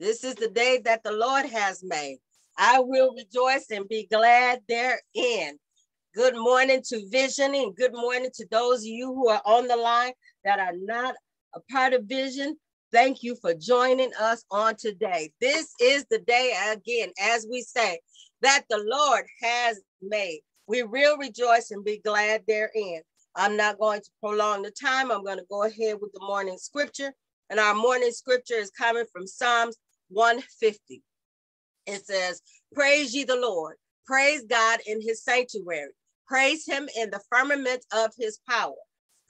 This is the day that the Lord has made. I will rejoice and be glad therein. Good morning to Vision and good morning to those of you who are on the line that are not a part of Vision. Thank you for joining us on today. This is the day, again, as we say, that the Lord has made. We will rejoice and be glad therein. I'm not going to prolong the time. I'm going to go ahead with the morning scripture. And our morning scripture is coming from Psalms 150. It says, Praise ye the Lord, praise God in his sanctuary, praise him in the firmament of his power,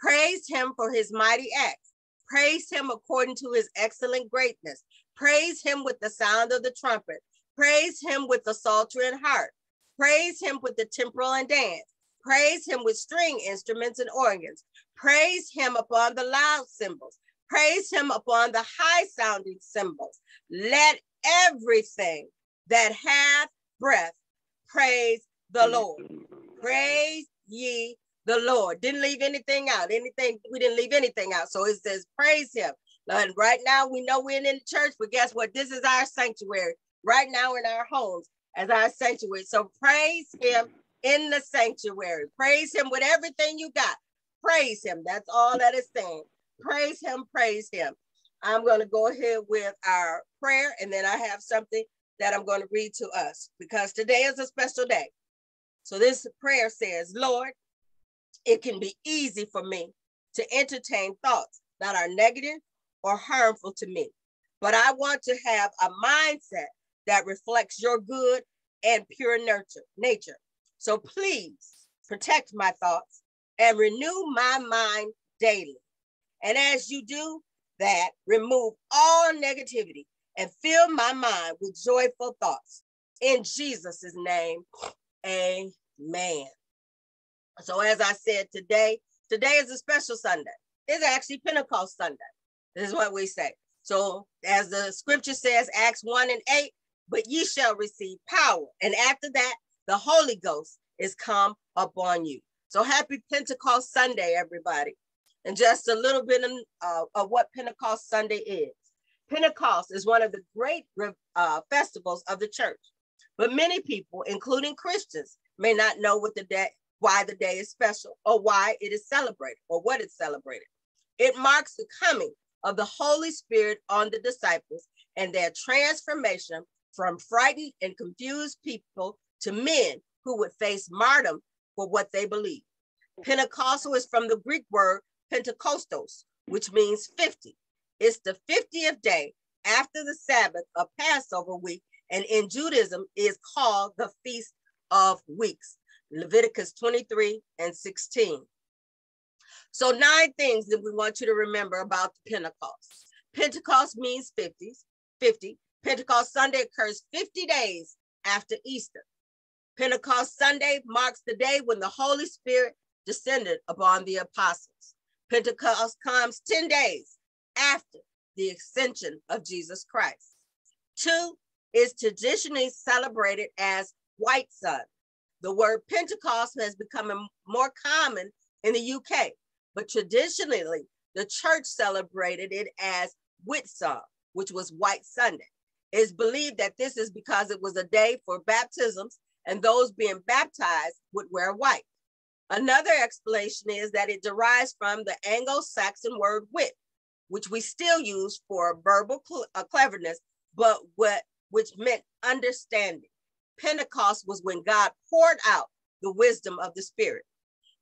praise him for his mighty acts, praise him according to his excellent greatness, praise him with the sound of the trumpet, praise him with the psaltery and harp, praise him with the timbrel and dance, praise him with string instruments and organs, praise him upon the loud cymbals, praise him upon the high sounding cymbals. Let everything that hath breath praise the Lord. Praise ye the Lord. Didn't leave anything out. Anything, we didn't leave anything out. So it says, praise him. And right now we know we're in the church, but guess what? This is our sanctuary right now in our homes as our sanctuary. So praise him in the sanctuary. Praise him with everything you got. Praise him. That's all that is saying. Praise him, praise him. I'm going to go ahead with our prayer, and then I have something that I'm going to read to us because today is a special day. So this prayer says, Lord, it can be easy for me to entertain thoughts that are negative or harmful to me, but I want to have a mindset that reflects your good and pure nurture, nature. So please protect my thoughts and renew my mind daily. And as you do, that remove all negativity and fill my mind with joyful thoughts. In Jesus' name, amen. So, as I said today, today is a special Sunday. It's actually Pentecost Sunday. This is what we say. So, as the scripture says, Acts 1 and 8, but ye shall receive power. And after that, the Holy Ghost is come upon you. So, happy Pentecost Sunday, everybody and just a little bit of, uh, of what Pentecost Sunday is. Pentecost is one of the great uh, festivals of the church, but many people, including Christians, may not know what the day, why the day is special, or why it is celebrated, or what it's celebrated. It marks the coming of the Holy Spirit on the disciples and their transformation from frightened and confused people to men who would face martyrdom for what they believe. Pentecostal is from the Greek word Pentecostals, which means 50. It's the 50th day after the Sabbath of Passover week, and in Judaism is called the Feast of Weeks, Leviticus 23 and 16. So nine things that we want you to remember about the Pentecost. Pentecost means 50s, 50. Pentecost Sunday occurs 50 days after Easter. Pentecost Sunday marks the day when the Holy Spirit descended upon the apostles. Pentecost comes 10 days after the ascension of Jesus Christ. Two is traditionally celebrated as White Sun. The word Pentecost has become more common in the UK, but traditionally the church celebrated it as Whitsun, which was White Sunday. It is believed that this is because it was a day for baptisms and those being baptized would wear white. Another explanation is that it derives from the Anglo-Saxon word wit, which we still use for verbal uh, cleverness, but what which meant understanding. Pentecost was when God poured out the wisdom of the Spirit.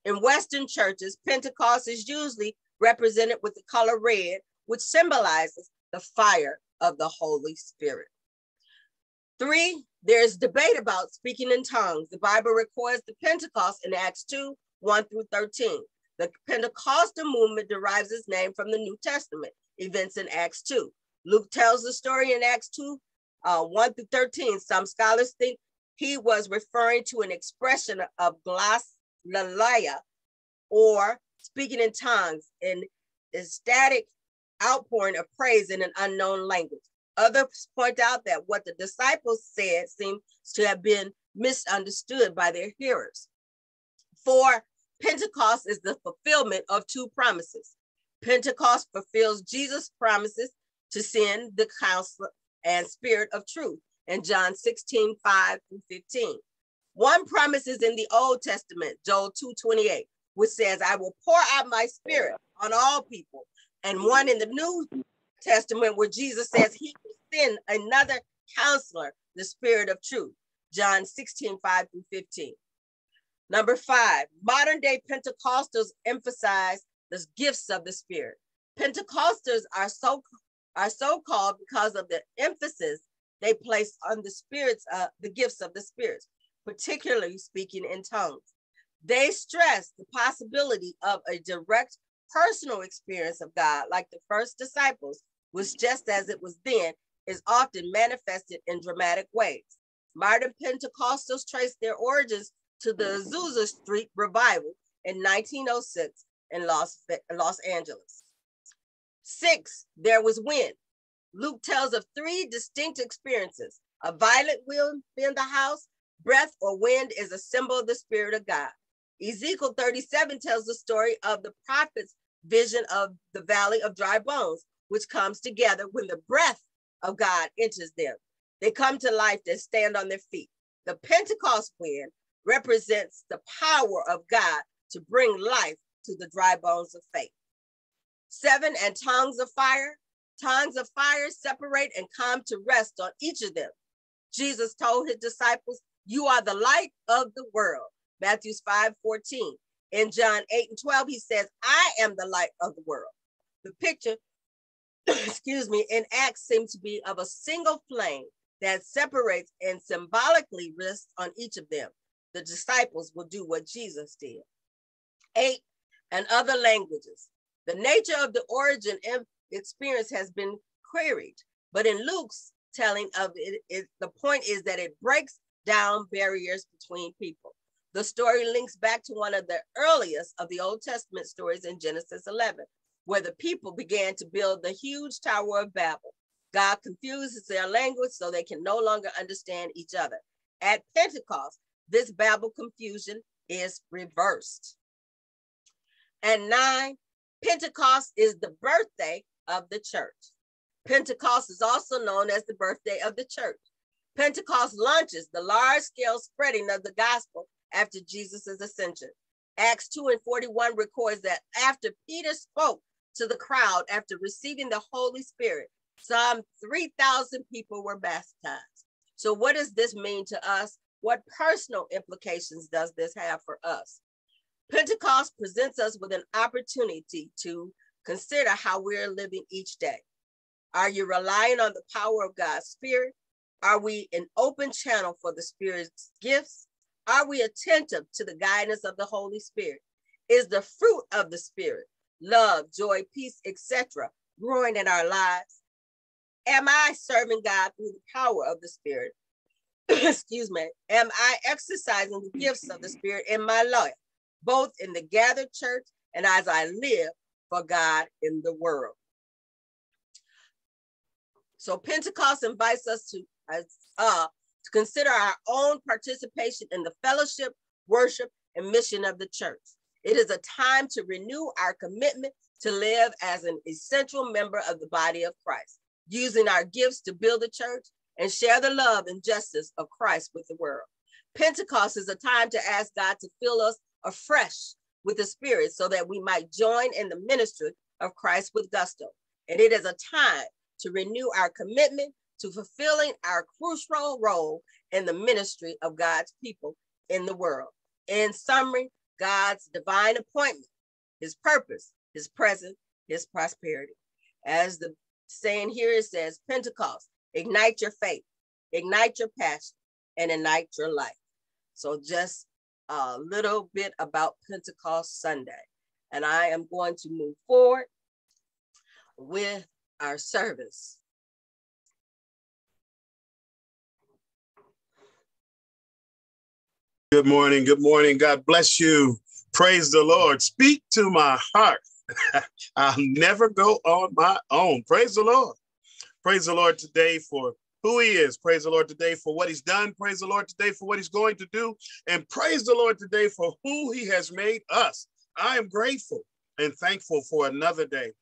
In Western churches, Pentecost is usually represented with the color red, which symbolizes the fire of the Holy Spirit. Three, there's debate about speaking in tongues. The Bible records the Pentecost in Acts 2 1 through 13. The Pentecostal movement derives its name from the New Testament events in Acts 2. Luke tells the story in Acts 2 uh, 1 through 13. Some scholars think he was referring to an expression of glossolalia or speaking in tongues and ecstatic outpouring of praise in an unknown language. Others point out that what the disciples said seems to have been misunderstood by their hearers. For Pentecost is the fulfillment of two promises. Pentecost fulfills Jesus' promises to send the counselor and spirit of truth in John 16, 5 through 15. One promise is in the Old Testament, Joel 2, 28, which says, I will pour out my spirit on all people. And one in the New Testament where Jesus says he will send another counselor, the spirit of truth, John 16, 5 through 15. Number five, modern day Pentecostals emphasize the gifts of the Spirit. Pentecostals are so are so called because of the emphasis they place on the spirits, uh, the gifts of the spirits, particularly speaking in tongues. They stress the possibility of a direct personal experience of God, like the first disciples, which just as it was then, is often manifested in dramatic ways. Modern Pentecostals trace their origins to the Azusa Street revival in 1906 in Los, Los Angeles. Six, there was wind. Luke tells of three distinct experiences. A violent wind in the house, breath or wind is a symbol of the Spirit of God. Ezekiel 37 tells the story of the prophet's vision of the valley of dry bones, which comes together when the breath of God enters them. They come to life and stand on their feet. The Pentecost wind represents the power of God to bring life to the dry bones of faith. Seven, and tongues of fire. Tongues of fire separate and come to rest on each of them. Jesus told his disciples, You are the light of the world. Matthew 5 14. In John 8 and 12, he says, I am the light of the world. The picture, excuse me, in Acts seem to be of a single flame that separates and symbolically rests on each of them the disciples will do what Jesus did. Eight, and other languages. The nature of the origin and experience has been queried, but in Luke's telling of it, it, the point is that it breaks down barriers between people. The story links back to one of the earliest of the Old Testament stories in Genesis 11, where the people began to build the huge Tower of Babel. God confuses their language so they can no longer understand each other. At Pentecost, this Babel confusion is reversed. And nine, Pentecost is the birthday of the church. Pentecost is also known as the birthday of the church. Pentecost launches the large scale spreading of the gospel after Jesus' ascension. Acts 2 and 41 records that after Peter spoke to the crowd after receiving the Holy Spirit, some 3,000 people were baptized. So, what does this mean to us? What personal implications does this have for us? Pentecost presents us with an opportunity to consider how we're living each day. Are you relying on the power of God's Spirit? Are we an open channel for the Spirit's gifts? Are we attentive to the guidance of the Holy Spirit? Is the fruit of the Spirit, love, joy, peace, etc., growing in our lives? Am I serving God through the power of the Spirit? excuse me, am I exercising the gifts of the Spirit in my life, both in the gathered church and as I live for God in the world? So Pentecost invites us to, uh, to consider our own participation in the fellowship, worship, and mission of the church. It is a time to renew our commitment to live as an essential member of the body of Christ, using our gifts to build the church and share the love and justice of Christ with the world. Pentecost is a time to ask God to fill us afresh with the Spirit so that we might join in the ministry of Christ with gusto. And it is a time to renew our commitment to fulfilling our crucial role in the ministry of God's people in the world. In summary, God's divine appointment, his purpose, his presence, his prosperity. As the saying here it says, Pentecost, ignite your faith, ignite your passion, and ignite your life. So, just a little bit about Pentecost Sunday. And I am going to move forward with our service. Good morning. Good morning. God bless you. Praise the Lord. Speak to my heart. I'll never go on my own. Praise the Lord. Praise the Lord today for who he is. Praise the Lord today for what he's done. Praise the Lord today for what he's going to do. And praise the Lord today for who he has made us. I am grateful and thankful for another day.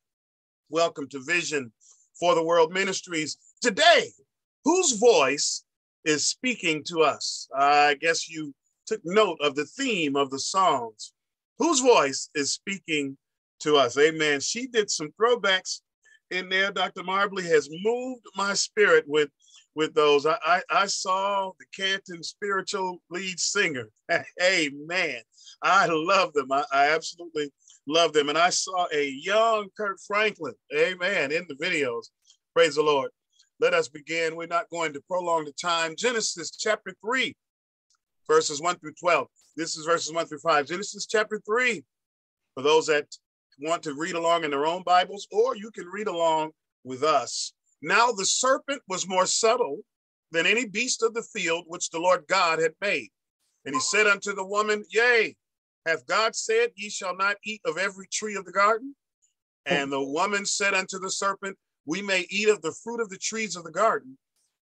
Welcome to Vision for the World Ministries. Today, whose voice is speaking to us? I guess you took note of the theme of the songs. Whose voice is speaking to us? Amen. She did some throwbacks in there. Dr. Marbley has moved my spirit with with those. I, I, I saw the Canton spiritual lead singer. Amen. I love them. I, I absolutely love them. And I saw a young Kirk Franklin. Amen. In the videos. Praise the Lord. Let us begin. We're not going to prolong the time. Genesis chapter 3, verses 1 through 12. This is verses 1 through 5. Genesis chapter 3. For those that want to read along in their own Bibles, or you can read along with us. Now the serpent was more subtle than any beast of the field which the Lord God had made. And he said unto the woman, Yea, hath God said, Ye shall not eat of every tree of the garden? And the woman said unto the serpent, We may eat of the fruit of the trees of the garden,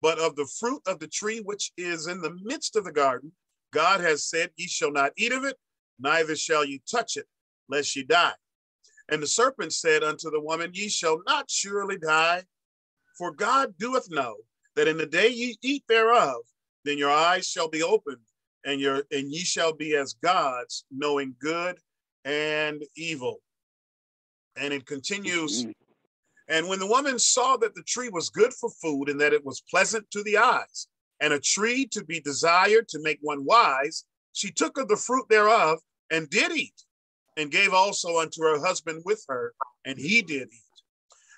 but of the fruit of the tree which is in the midst of the garden, God has said, Ye shall not eat of it, neither shall ye touch it, lest ye die. And the serpent said unto the woman, Ye shall not surely die, for God doeth know that in the day ye eat thereof, then your eyes shall be opened, and your and ye shall be as gods, knowing good and evil. And it continues. Mm-hmm. And when the woman saw that the tree was good for food and that it was pleasant to the eyes, and a tree to be desired to make one wise, she took of the fruit thereof and did eat, and gave also unto her husband with her, and he did eat.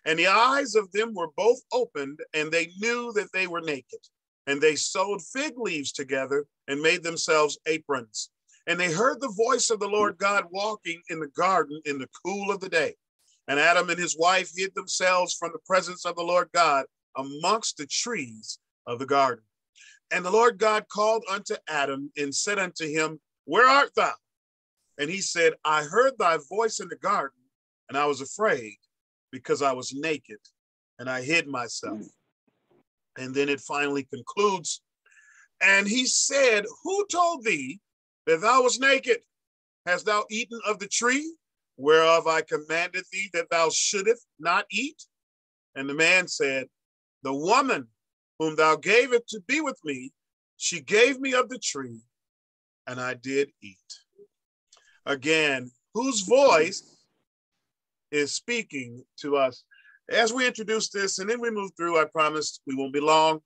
And the eyes of them were both opened, and they knew that they were naked. And they sewed fig leaves together and made themselves aprons. And they heard the voice of the Lord God walking in the garden in the cool of the day. And Adam and his wife hid themselves from the presence of the Lord God amongst the trees of the garden. And the Lord God called unto Adam and said unto him, Where art thou? And he said, I heard thy voice in the garden, and I was afraid because I was naked and I hid myself. Hmm. And then it finally concludes, and he said, Who told thee that thou was naked? Hast thou eaten of the tree whereof I commanded thee that thou shouldest not eat? And the man said, The woman whom thou gavest to be with me, she gave me of the tree, and I did eat. Again, whose voice is speaking to us? As we introduce this and then we move through, I promise we won't be long.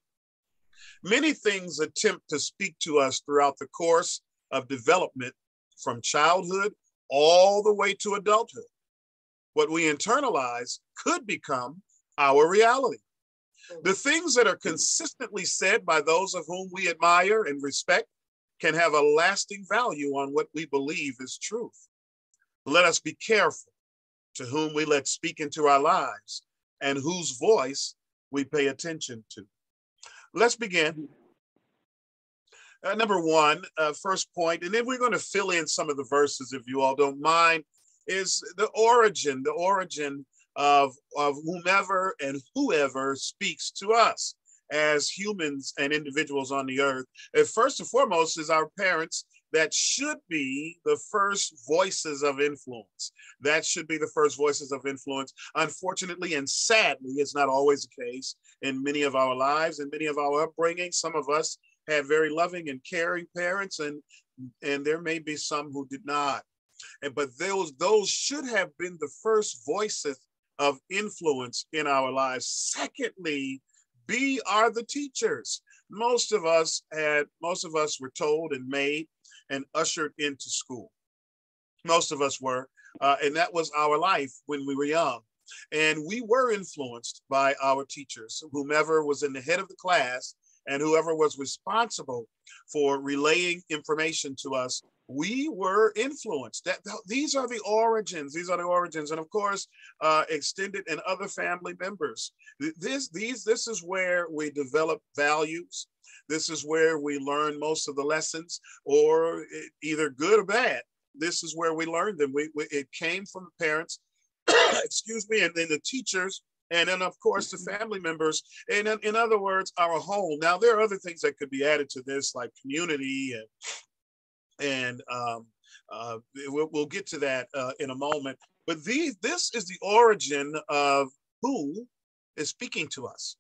Many things attempt to speak to us throughout the course of development from childhood all the way to adulthood. What we internalize could become our reality. The things that are consistently said by those of whom we admire and respect can have a lasting value on what we believe is truth. Let us be careful to whom we let speak into our lives and whose voice we pay attention to. Let's begin. Uh, number one, uh, first point, and then we're going to fill in some of the verses if you all don't mind, is the origin, the origin of, of whomever and whoever speaks to us as humans and individuals on the earth. And first and foremost is our parents that should be the first voices of influence. That should be the first voices of influence. Unfortunately and sadly, it's not always the case in many of our lives and many of our upbringing. Some of us had very loving and caring parents, and and there may be some who did not. And but those those should have been the first voices of influence in our lives. Secondly, B are the teachers. Most of us had, most of us were told and made and ushered into school. Most of us were, uh, and that was our life when we were young. And we were influenced by our teachers, whomever was in the head of the class and whoever was responsible for relaying information to us we were influenced. That, these are the origins. These are the origins, and of course, uh, extended and other family members. This, these, this is where we develop values. This is where we learn most of the lessons, or either good or bad. This is where we learned them. We, we it came from the parents, excuse me, and then the teachers, and then of course the family members. And in, in other words, our home. Now there are other things that could be added to this, like community and and um, uh, we'll, we'll, get to that uh, in a moment. But these, this is the origin of who is speaking to us.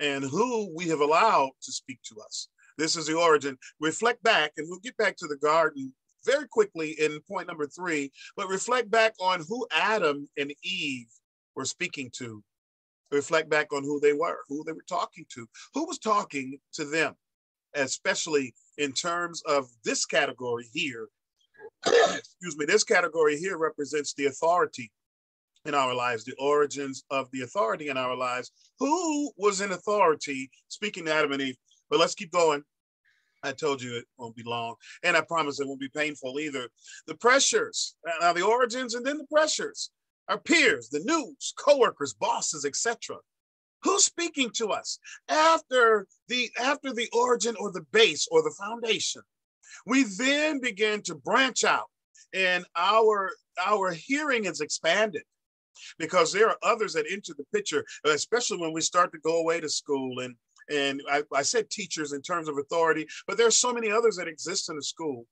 and who we have allowed to speak to us. This is the origin. Reflect back, and we'll get back to the garden very quickly in point number three, but reflect back on who Adam and Eve were speaking to. Reflect back on who they were, who they were talking to, who was talking to them, especially in terms of this category here. Excuse me, this category here represents the authority in our lives, the origins of the authority in our lives. Who was in authority speaking to Adam and Eve? But let's keep going. I told you it won't be long, and I promise it won't be painful either. The pressures, now the origins, and then the pressures. Our peers, the news, coworkers, bosses, etc. Who's speaking to us after the after the origin or the base or the foundation? We then begin to branch out, and our our hearing is expanded because there are others that enter the picture, especially when we start to go away to school. And and I, I said teachers in terms of authority, but there's so many others that exist in the school.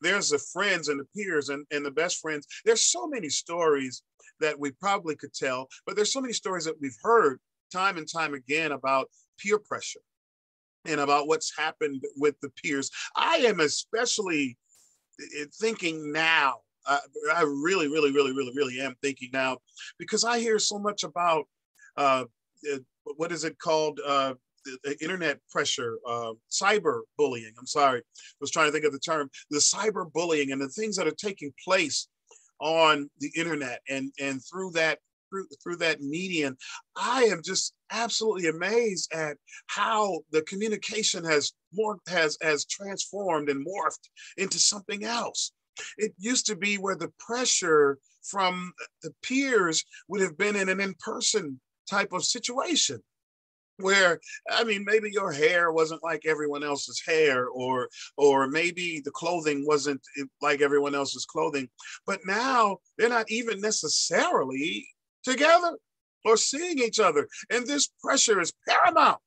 There's the friends and the peers and, and the best friends. There's so many stories that we probably could tell, but there's so many stories that we've heard time and time again about peer pressure and about what's happened with the peers. I am especially eh, thinking now I, I really, really, really, really, really am thinking now because I hear so much about uh, what is it called? Uh, the internet pressure, uh, cyber bullying. I'm sorry, I was trying to think of the term, the cyber bullying and the things that are taking place on the internet and and through that through, through that median. I am just absolutely amazed at how the communication has more has has transformed and morphed into something else. It used to be where the pressure from the peers would have been in an in-person type of situation where i mean maybe your hair wasn't like everyone else's hair or or maybe the clothing wasn't eh, like everyone else's clothing but now they're not even necessarily together or seeing each other and this pressure is paramount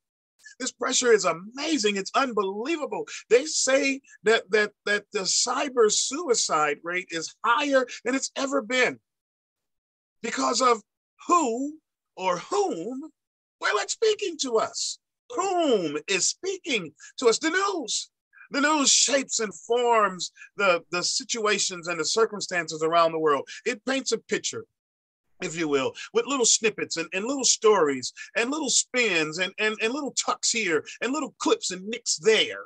this pressure is amazing. It's unbelievable. They say that that that the cyber suicide rate is higher than it's ever been because of who or whom well it's speaking to us. Whom is speaking to us? The news. The news shapes and forms the, the situations and the circumstances around the world. It paints a picture if you will, with little snippets and, and little stories and little spins and, and, and little tucks here and little clips and nicks there.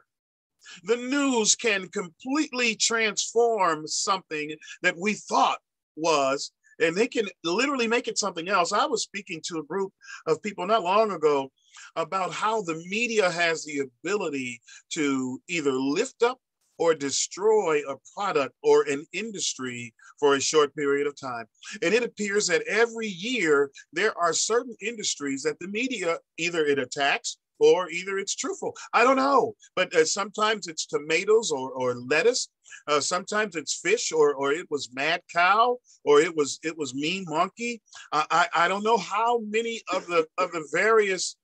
The news can completely transform something that we thought was, and they can literally make it something else. I was speaking to a group of people not long ago about how the media has the ability to either lift up or destroy a product or an industry for a short period of time. And it appears that every year there are certain industries that the media either it attacks or either it's truthful. I don't know, but uh, sometimes it's tomatoes or, or lettuce. Uh, sometimes it's fish, or or it was mad cow, or it was it was mean monkey. I I don't know how many of the of the various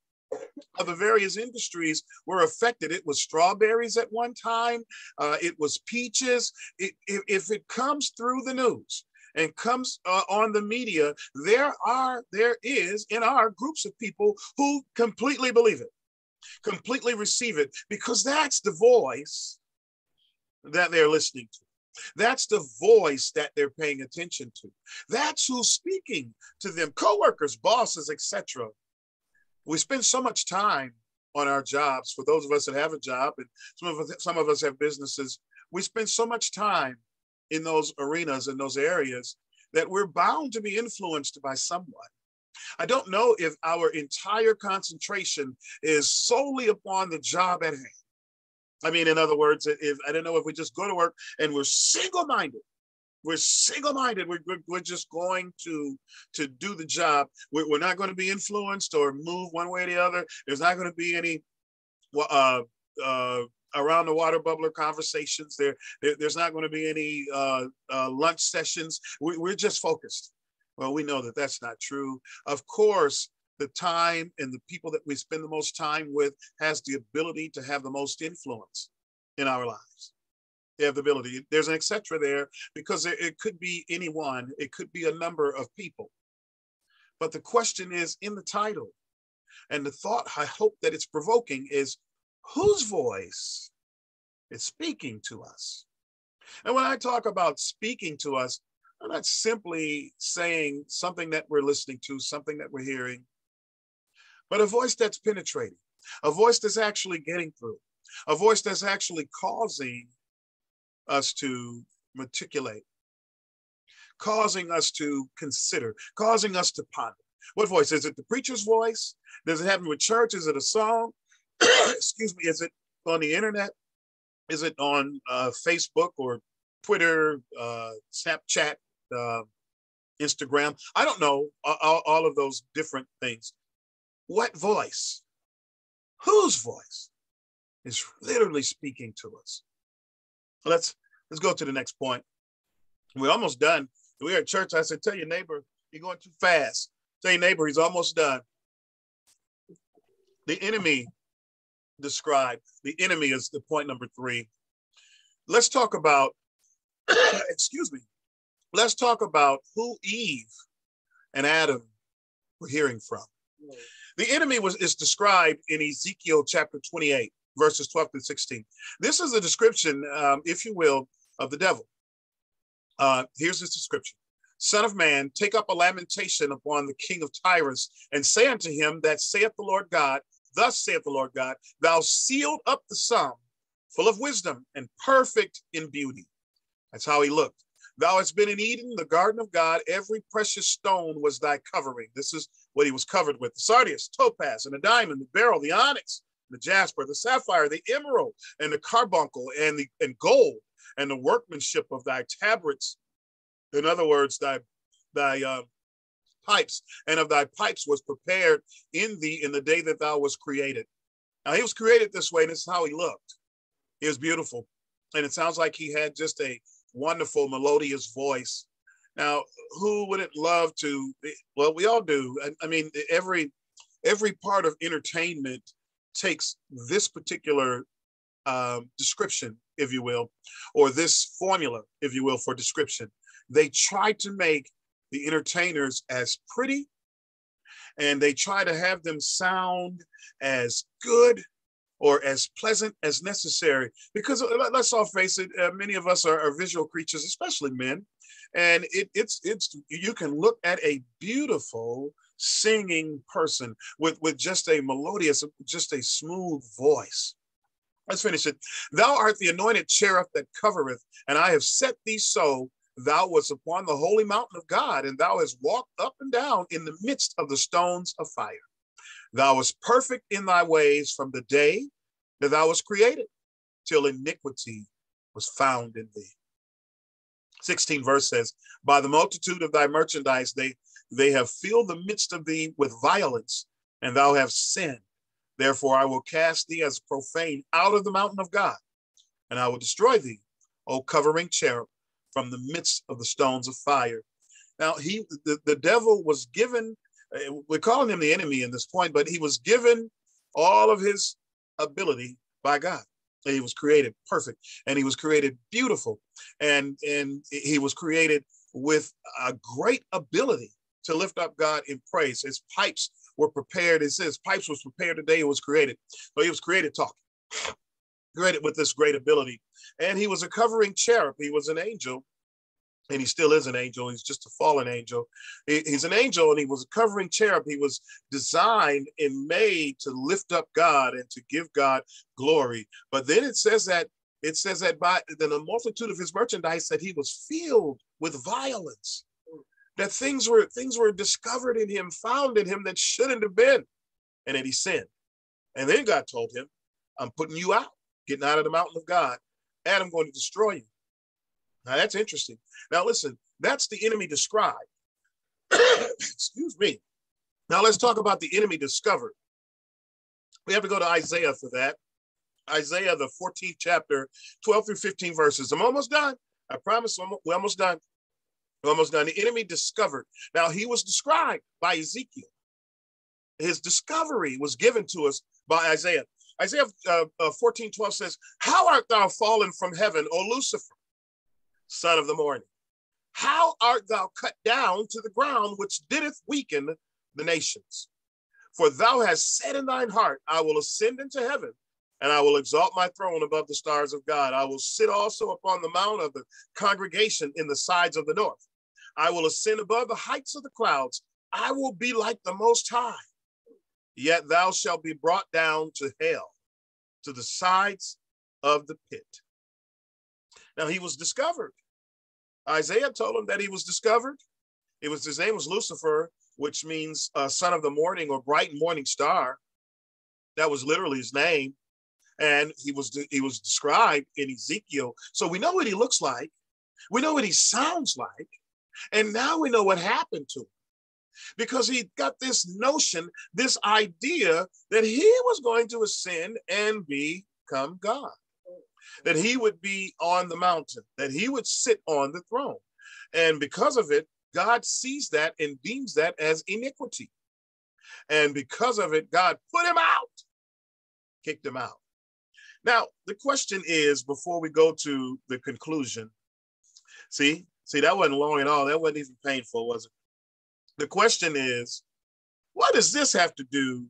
of the various industries were affected. It was strawberries at one time. Uh, it was peaches. It, if, it comes through the news and comes uh, on the media, there are there is in our groups of people who completely believe it, completely receive it, because that's the voice that they're listening to. That's the voice that they're paying attention to. That's who's speaking to them, coworkers, bosses, etc we spend so much time on our jobs. For those of us that have a job, and some of us, some of us have businesses, we spend so much time in those arenas in those areas that we're bound to be influenced by someone. I don't know if our entire concentration is solely upon the job at hand. I mean, in other words, if I don't know if we just go to work and we're single-minded we're single-minded. We're, we're, just going to to do the job. We're, we're not going to be influenced or move one way or the other. There's not going to be any uh, uh, around the water bubbler conversations. There, there there's not going to be any uh, uh, lunch sessions. We, we're just focused. Well, we know that that's not true. Of course, the time and the people that we spend the most time with has the ability to have the most influence in our lives. They have the ability. There's an etc. there because it could be anyone, it could be a number of people. But the question is in the title, And the thought I hope that it's provoking is whose voice is speaking to us? And when I talk about speaking to us, I'm not simply saying something that we're listening to, something that we're hearing, but a voice that's penetrating, a voice that's actually getting through, a voice that's actually causing us to matriculate, causing us to consider, causing us to ponder. What voice? Is it the preacher's voice? Does it happen with church? Is it a song? Excuse me. Is it on the internet? Is it on uh, Facebook or Twitter, uh, Snapchat, uh, Instagram? I don't know. All, all of those different things. What voice? Whose voice is literally speaking to us? Let's let's go to the next point. We're almost done. We're at church. I said, tell your neighbor, you're going too fast. Tell your neighbor, he's almost done. The enemy described, the enemy is the point number three. Let's talk about, excuse me, let's talk about who Eve and Adam were hearing from. The enemy was is described in Ezekiel chapter 28, verses 12 to 16. This is a description, um, if you will, of the devil. Uh, here's his description. Son of man, take up a lamentation upon the king of Tyrus, and say unto him that saith the Lord God, Thus saith the Lord God, Thou sealed up the sum, full of wisdom and perfect in beauty. That's how he looked. Thou hast been in Eden, the garden of God. Every precious stone was thy covering. This is what he was covered with the sardius, topaz, and the diamond, the beryl, the onyx, the jasper, the sapphire, the emerald, and the carbuncle, and the and gold, and the workmanship of thy tabrets. In other words, thy thy uh, pipes, and of thy pipes was prepared in thee in the day that thou was created. Now he was created this way, and this is how he looked. He was beautiful, and it sounds like he had just a wonderful melodious voice. Now, who wouldn't love to? Well, we all do. I, I mean, every every part of entertainment takes this particular um, description, if you will, or this formula, if you will, for description. They try to make the entertainers as pretty and they try to have them sound as good or as pleasant as necessary. Because uh, let's all face it, uh, many of us are, are, visual creatures, especially men, and it, it's it's you can look at a beautiful singing person with with just a melodious, just a smooth voice. Let's finish it. Thou art the anointed cherub that covereth, and I have set thee so. Thou wast upon the holy mountain of God, and thou hast walked up and down in the midst of the stones of fire. Thou wast perfect in thy ways from the day that thou wast created, till iniquity was found in thee. 16 verse says, By the multitude of thy merchandise, they, they have filled the midst of thee with violence, and thou hast sinned. Therefore, I will cast thee as profane out of the mountain of God, and I will destroy thee, O covering cherub, from the midst of the stones of fire. Now, he the, the devil was given eh, we're calling him the enemy in this point, but he was given all of his ability by God. He was created perfect and he was created beautiful and, and he was created with a great ability to lift up God in praise. His pipes were prepared. It says pipes was prepared the day it was created. So he was created talking, created with this great ability. And he was a covering cherub. He was an angel and he still is an angel. He's just a fallen angel. He, he's an angel, and he was a covering cherub. He was designed and made to lift up God and to give God glory. But then it says that it says that by the multitude of his merchandise that he was filled with violence. That things were things were discovered in him, found in him that shouldn't have been, and that he sinned. And then God told him, "I'm putting you out, getting out of the mountain of God, and I'm going to destroy you." Now that's interesting. Now listen, that's the enemy described. Excuse me. Now let's talk about the enemy discovered. We have to go to Isaiah for that. Isaiah, the 14th chapter, 12 through 15 verses. I'm almost done. I promise we're almost done. Almost done. The enemy discovered. Now he was described by Ezekiel. His discovery was given to us by Isaiah. Isaiah uh, uh, 14, 12 says, How art thou fallen from heaven, O Lucifer? son of the morning. How art thou cut down to the ground, which dideth weaken the nations? For thou hast said in thine heart, I will ascend into heaven, and I will exalt my throne above the stars of God. I will sit also upon the mount of the congregation in the sides of the north. I will ascend above the heights of the clouds. I will be like the Most High. Yet thou shalt be brought down to hell, to the sides of the pit. Now he was discovered. Isaiah told him that he was discovered. It was his name was Lucifer, which means uh, son of the morning or bright morning star. That was literally his name, and he was he was described in Ezekiel. So we know what he looks like, we know what he sounds like, and now we know what happened to him because he got this notion, this idea that he was going to ascend and become God, that he would be on the mountain, that he would sit on the throne. And because of it, God sees that and deems that as iniquity. And because of it, God put him out, kicked him out. Now, the question is before we go to the conclusion, see, see, that wasn't long at all. That wasn't even painful, was it? The question is, what does this have to do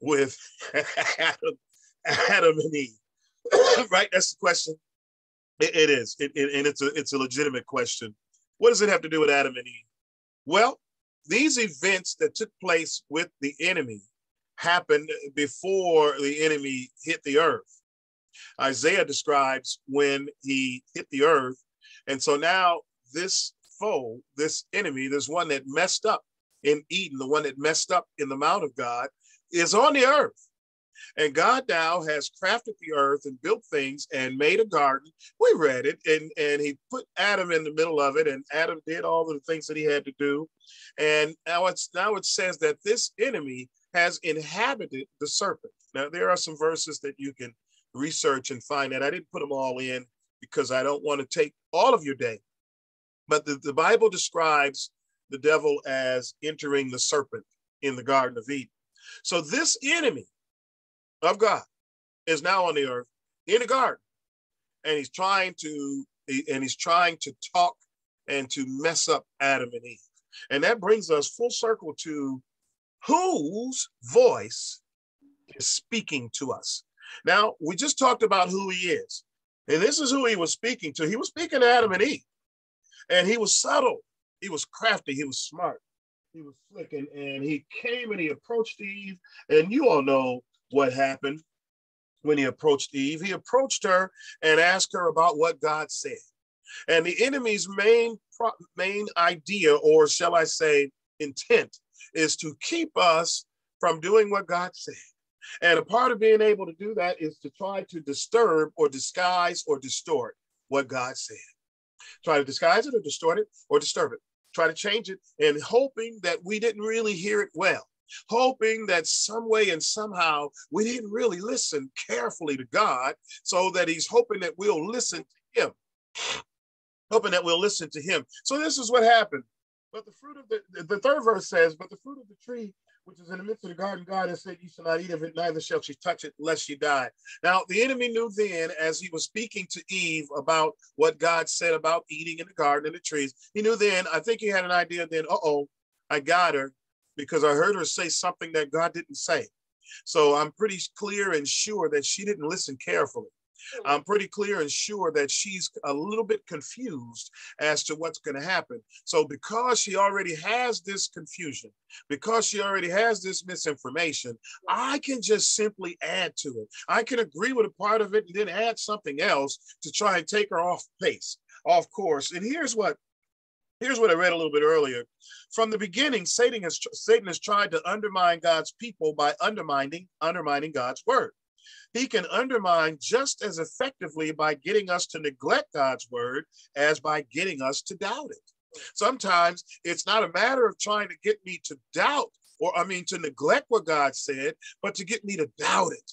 with Adam, Adam and Eve? right? That's the question. it, it is, it, it, and it's a it's a legitimate question. What does it have to do with Adam and Eve? Well, these events that took place with the enemy happened before the enemy hit the earth. Isaiah describes when he hit the earth. And so now this foe, this enemy, this one that messed up in Eden, the one that messed up in the mount of God, is on the earth. And God now has crafted the earth and built things and made a garden. We read it, and, and he put Adam in the middle of it, and Adam did all the things that he had to do. And now it's now it says that this enemy has inhabited the serpent. Now there are some verses that you can research and find that. I didn't put them all in because I don't want to take all of your day. But the, the Bible describes the devil as entering the serpent in the Garden of Eden. So this enemy of God is now on the earth in the garden, and he's trying to and he's trying to talk and to mess up Adam and Eve. And that brings us full circle to whose voice is speaking to us. Now, we just talked about who he is. And this is who he was speaking to. He was speaking to Adam and Eve. And he was subtle. He was crafty. He was smart. He was slick. And, and he came and he approached Eve. And you all know what happened when he approached Eve. He approached her and asked her about what God said. And the enemy's main main idea, or shall I say, intent, is to keep us from doing what God said. And a part of being able to do that is to try to disturb or disguise or distort what God said. Try to disguise it or distort it or disturb it. Try to change it and hoping that we didn't really hear it well hoping that some way and somehow we didn't really listen carefully to God, so that He's hoping that we'll listen to Him, hoping that we'll listen to Him. So this is what happened. But the fruit of the the third verse says, "But the fruit of the tree." Which is in the midst of the garden, God has said, You shall not eat of it, neither shall she touch it, lest she die. Now, the enemy knew then, as he was speaking to Eve about what God said about eating in the garden and the trees, he knew then, I think he had an idea then, uh oh, I got her because I heard her say something that God didn't say. So I'm pretty clear and sure that she didn't listen carefully. Hmm. I'm pretty clear and sure that she's a little bit confused as to what's going to happen. So, because she already has this confusion, because she already has this misinformation, I can just simply add to it. I can agree with a part of it and then add something else to try and take her off pace, off course. And here's what Here's what I read a little bit earlier. From the beginning, Satan has Satan has tried to undermine God's people by undermining undermining God's word. He can undermine just as effectively by getting us to neglect God's word as by getting us to doubt it. Sometimes it's not a matter of trying to get me to doubt or I mean to neglect what God said, but to get me to doubt it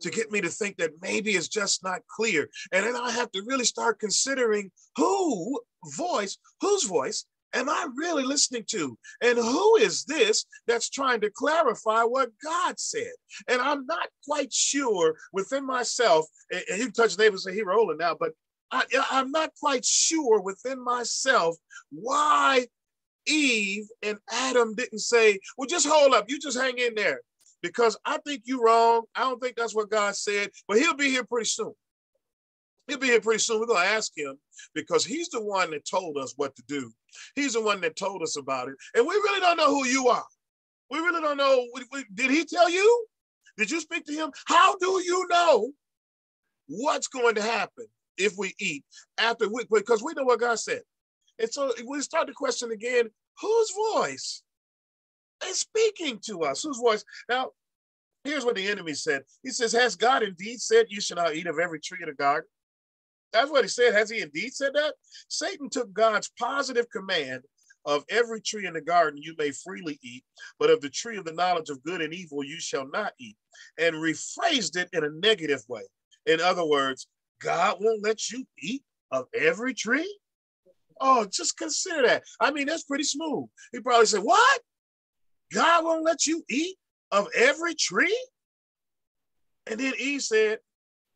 to get me to think that maybe it's just not clear. And then I have to really start considering who voice, whose voice am I really listening to? And who is this that's trying to clarify what God said? And I'm not quite sure within myself, and you touch neighbors and he rolling now, but I, I'm not quite sure within myself why Eve and Adam didn't say, well, just hold up, you just hang in there. Because I think you're wrong. I don't think that's what God said, but he'll be here pretty soon. He'll be here pretty soon. We're going to ask him because he's the one that told us what to do. He's the one that told us about it. And we really don't know who you are. We really don't know. Did he tell you? Did you speak to him? How do you know what's going to happen if we eat after we, because we know what God said. And so we start to question again, whose voice is speaking to us? Whose voice? Now, here's what the enemy said. He says, Has God indeed said you shall not eat of every tree of the garden? That's what he said. Has he indeed said that? Satan took God's positive command of every tree in the garden you may freely eat, but of the tree of the knowledge of good and evil you shall not eat, and rephrased it in a negative way. In other words, God won't let you eat of every tree? Oh, just consider that. I mean, that's pretty smooth. He probably said, What? God won't let you eat of every tree? And then Eve said,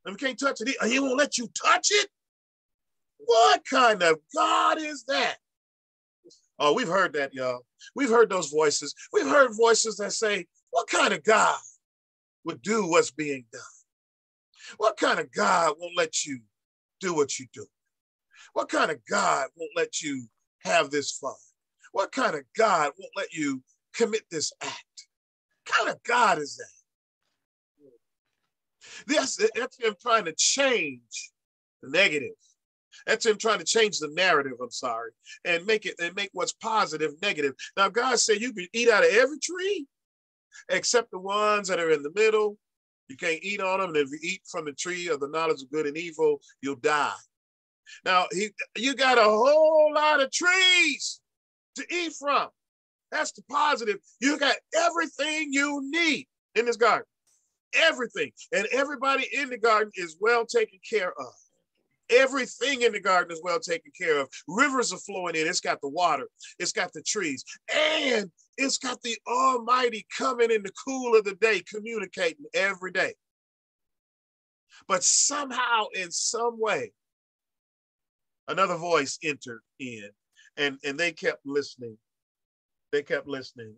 We can't touch it. He won't let you touch it? What kind of God is that? Oh, we've heard that, y'all. We've heard those voices. We've heard voices that say, What kind of God would do what's being done? What kind of God won't let you do what you do? What kind of God won't let you have this fun? What kind of God won't let you commit this act? What kind of God is that? That's, that's him trying to change the negative. That's him trying to change the narrative, I'm sorry, and make it and make what's positive negative. Now, God said you can eat out of every tree except the ones that are in the middle you can't eat on them. And if you eat from the tree of the knowledge of good and evil, you'll die. Now, he, you got a whole lot of trees to eat from. That's the positive. You got everything you need in this garden. Everything. And everybody in the garden is well taken care of. Everything in the garden is well taken care of. Rivers are flowing in. It's got the water, it's got the trees, and it's got the Almighty coming in the cool of the day, communicating every day. But somehow, in some way, another voice entered in, and, and they kept listening. They kept listening.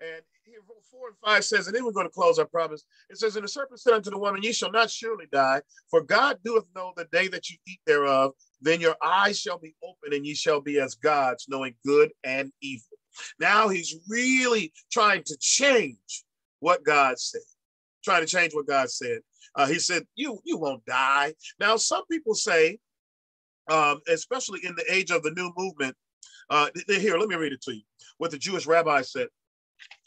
And here, four and five says, and then we're going to close, I promise. It says, And the serpent said unto the woman, Ye shall not surely die, for God doeth know the day that you eat thereof, then your eyes shall be open, and ye shall be as gods, knowing good and evil. Now he's really trying to change what God said, trying to change what God said. Uh, he said, "You you won't die." Now some people say, um, especially in the age of the new movement, uh, here let me read it to you. What the Jewish rabbi said.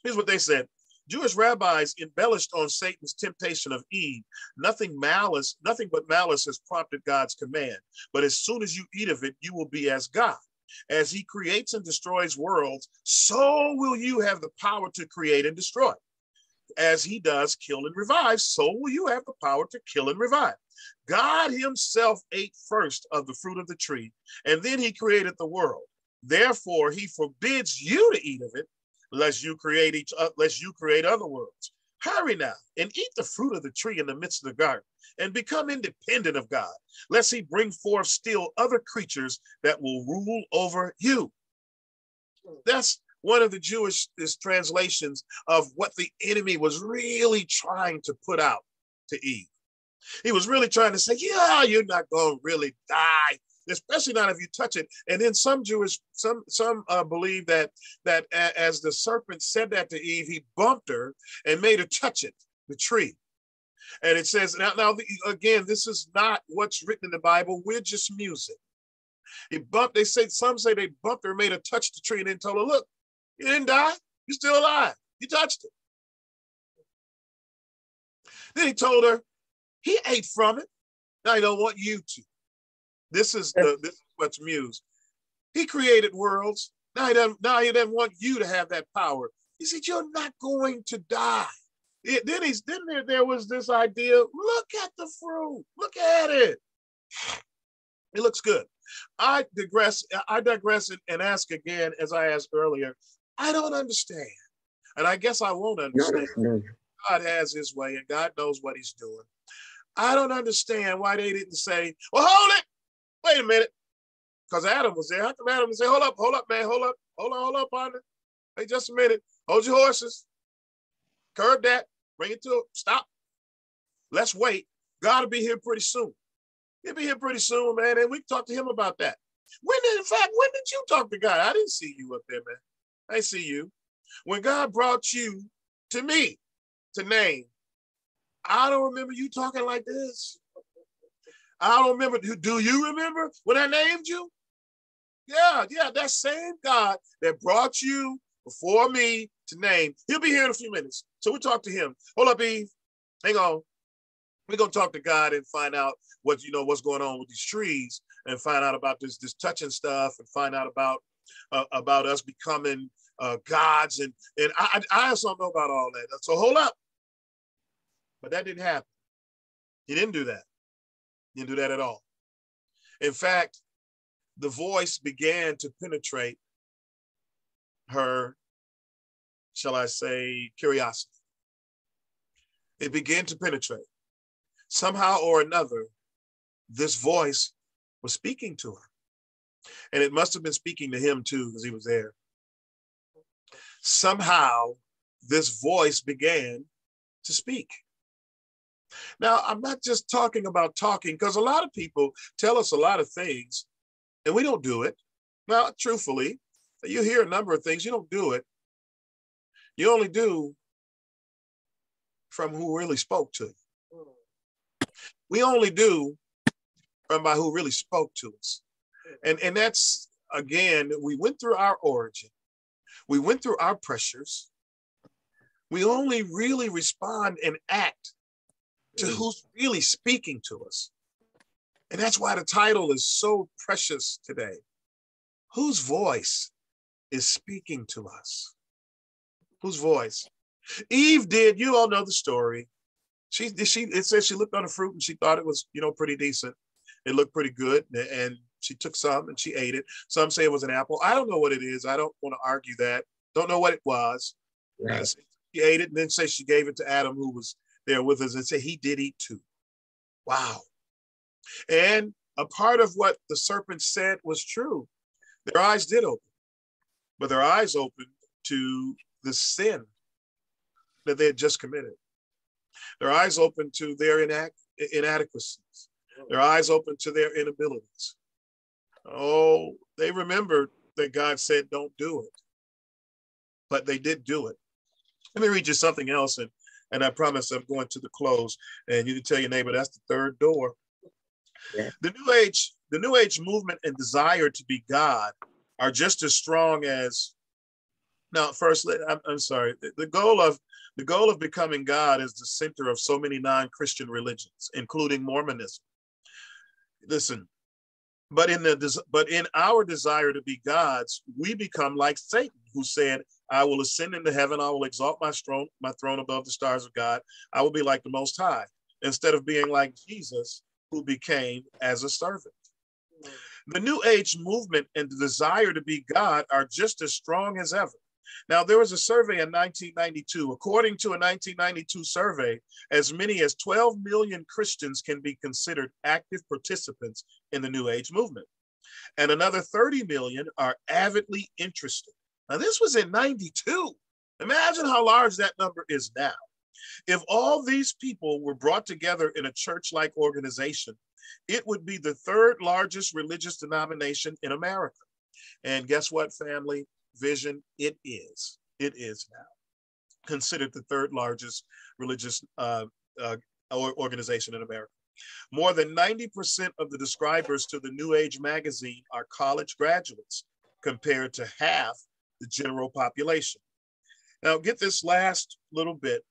Here's what they said. Jewish rabbis embellished on Satan's temptation of Eve. Nothing malice, nothing but malice has prompted God's command. But as soon as you eat of it, you will be as God. As he creates and destroys worlds, so will you have the power to create and destroy. As he does kill and revive, so will you have the power to kill and revive. God himself ate first of the fruit of the tree, and then he created the world. Therefore, he forbids you to eat of it, lest you create each uh, lest you create other worlds. Hurry now and eat the fruit of the tree in the midst of the garden and become independent of God, lest he bring forth still other creatures that will rule over you. That's one of the Jewish translations of what the enemy was really trying to put out to Eve. He was really trying to say, yeah, you're not going to really die especially not if you touch it. And then some Jewish, some some uh, believe that that as the serpent said that to Eve, he bumped her and made her touch it, the tree. And it says, now, now again, this is not what's written in the Bible. We're just music. He bumped, they say, some say they bumped her, made her touch the tree, and then told her, look, you didn't die. You're still alive. You touched it. Then he told her, he ate from it. Now he don't want you to. This is the this is what's mused. He created worlds. Now he doesn't, now he doesn't want you to have that power. He said, You're not going to die. It, then he's then there, there was this idea look at the fruit, look at it. It looks good. I digress, I digress and ask again, as I asked earlier. I don't understand. And I guess I won't understand. God has his way and God knows what he's doing. I don't understand why they didn't say, well, hold it. Wait a minute. Because Adam was there. How come Adam say, hold up, hold up, man, hold up. Hold on, hold up, partner. Hey, just a minute. Hold your horses. Curb that. Bring it to a stop. Let's wait. God will be here pretty soon. He'll be here pretty soon, man. And we can talk to him about that. When did, in fact, when did you talk to God? I didn't see you up there, man. I see you. When God brought you to me to name, I don't remember you talking like this. I don't remember. Do you remember when I named you? Yeah, yeah, that same God that brought you before me to name, he'll be here in a few minutes. So we talk to him. Hold up, Eve. Hang on. We're gonna talk to God and find out what you know what's going on with these trees and find out about this this touching stuff and find out about uh, about us becoming uh, gods and and I I don't know about all that. So hold up. But that didn't happen. He didn't do that. Didn't do that at all. In fact, the voice began to penetrate her, shall I say, curiosity. It began to penetrate. Somehow or another, this voice was speaking to her. And it must have been speaking to him too, because he was there. Somehow, this voice began to speak. Now, I'm not just talking about talking, because a lot of people tell us a lot of things and we don't do it. Now, truthfully, you hear a number of things, you don't do it. You only do from who really spoke to you. We only do from by who really spoke to us. And, and that's, again, we went through our origin. We went through our pressures. We only really respond and act to mm. who's really speaking to us. And that's why the title is so precious today. Whose voice is speaking to us? Whose voice? Eve did, you all know the story. She she it says she looked on the fruit and she thought it was, you know, pretty decent. It looked pretty good. And she took some and she ate it. Some say it was an apple. I don't know what it is. I don't want to argue that. Don't know what it was. Right. she ate it and then say she gave it to Adam, who was there with us, and say he did eat too. Wow. And a part of what the serpent said was true. Their eyes did open, but their eyes opened to the sin that they had just committed. Their eyes opened to their inadequacies. Their eyes opened to their inabilities. Oh, they remembered that God said, don't do it. But they did do it. Let me read you something else, and, and I promise I'm going to the close. And you can tell your neighbor that's the third door. Yeah. The New Age, the New Age movement and desire to be God are just as strong as. Now, first, I'm, I'm sorry. The, the goal of the goal of becoming God is the center of so many non-Christian religions, including Mormonism. Listen, but in the but in our desire to be gods, we become like Satan, who said, "I will ascend into heaven. I will exalt my throne, my throne above the stars of God. I will be like the Most High." Instead of being like Jesus, who became as a servant. The New Age movement and the desire to be God are just as strong as ever. Now, there was a survey in 1992. According to a 1992 survey, as many as 12 million Christians can be considered active participants in the New Age movement, and another 30 million are avidly interested. Now, this was in 92. Imagine how large that number is now. If all these people were brought together in a church like organization, it would be the third largest religious denomination in America. And guess what, family? Vision, it is. It is now considered the third largest religious uh, uh, organization in America. More than 90% of the describers to the New Age magazine are college graduates, compared to half the general population. Now, get this last little bit